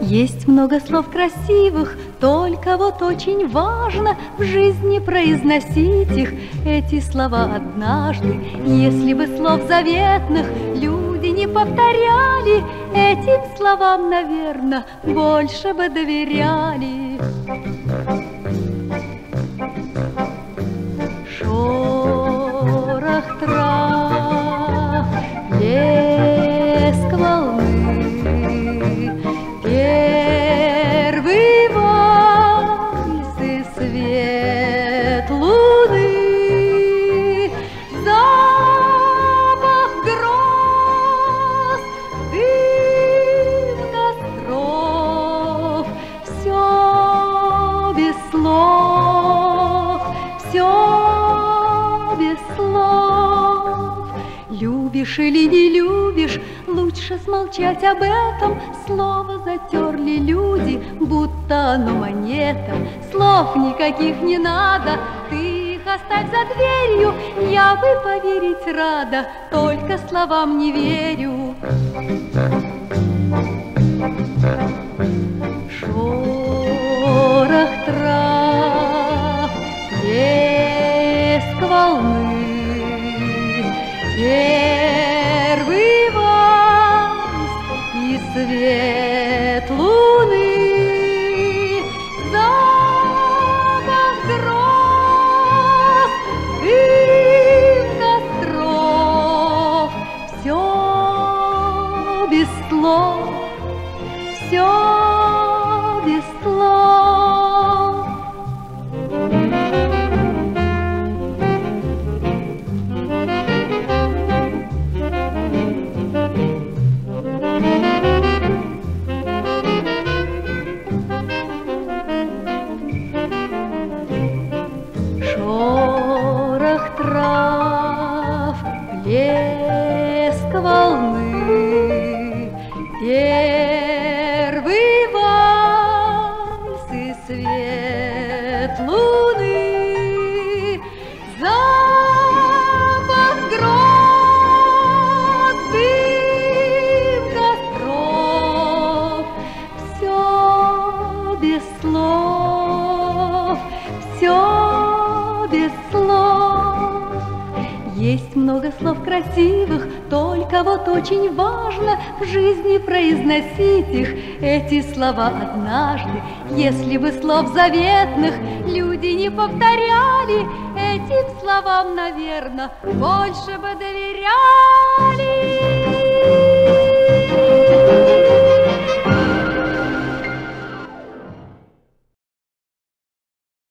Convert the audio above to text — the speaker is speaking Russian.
Есть много слов красивых, только вот очень важно в жизни произносить их, эти слова однажды. Если бы слов заветных люди не повторяли, этим словам, наверное, больше бы доверяли. Любишь или не любишь, лучше смолчать об этом. Слово затерли люди, будто оно монета. Слов никаких не надо, ты их оставь за дверью. Я бы поверить рада, только словам не верю. Шорох трав, плеск волны, Первый свет луны, Запах гроз, дым костров, Все без слов, без слов. Есть много слов красивых, только вот очень важно в жизни произносить их, эти слова однажды. Если бы слов заветных люди не повторяли, этим словам, наверное, больше бы доверяли.